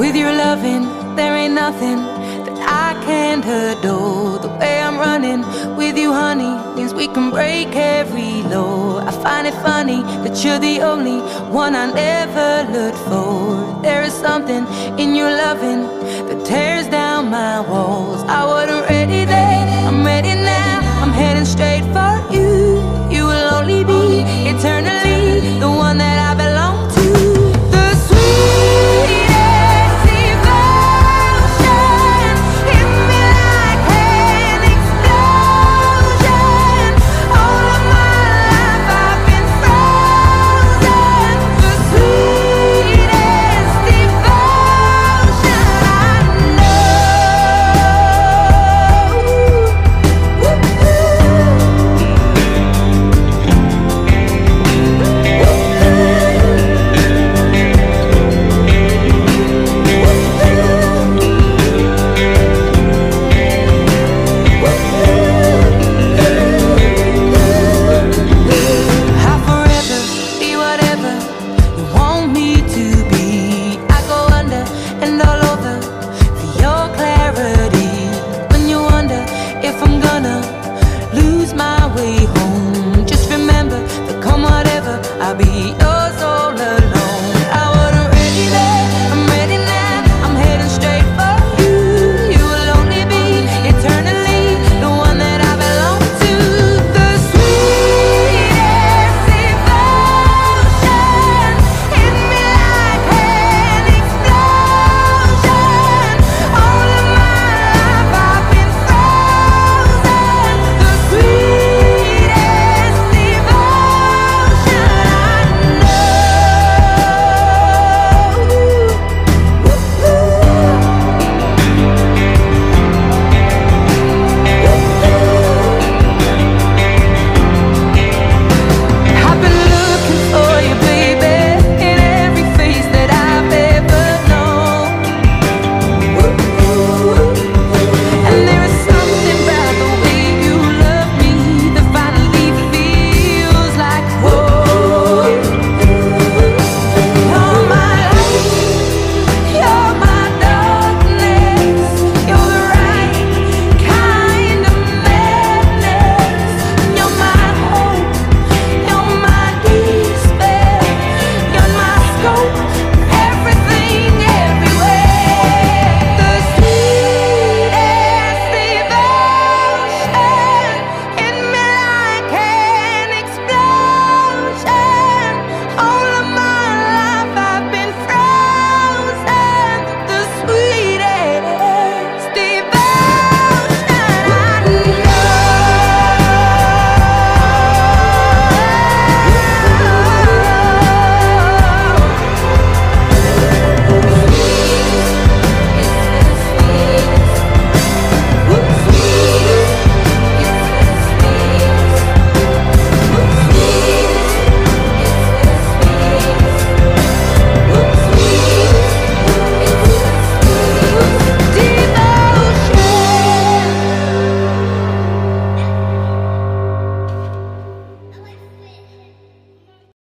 With your loving, there ain't nothing that I can't adore. The way I'm running with you, honey, means we can break every law. I find it funny that you're the only one I never looked for. There is something in your loving that tears down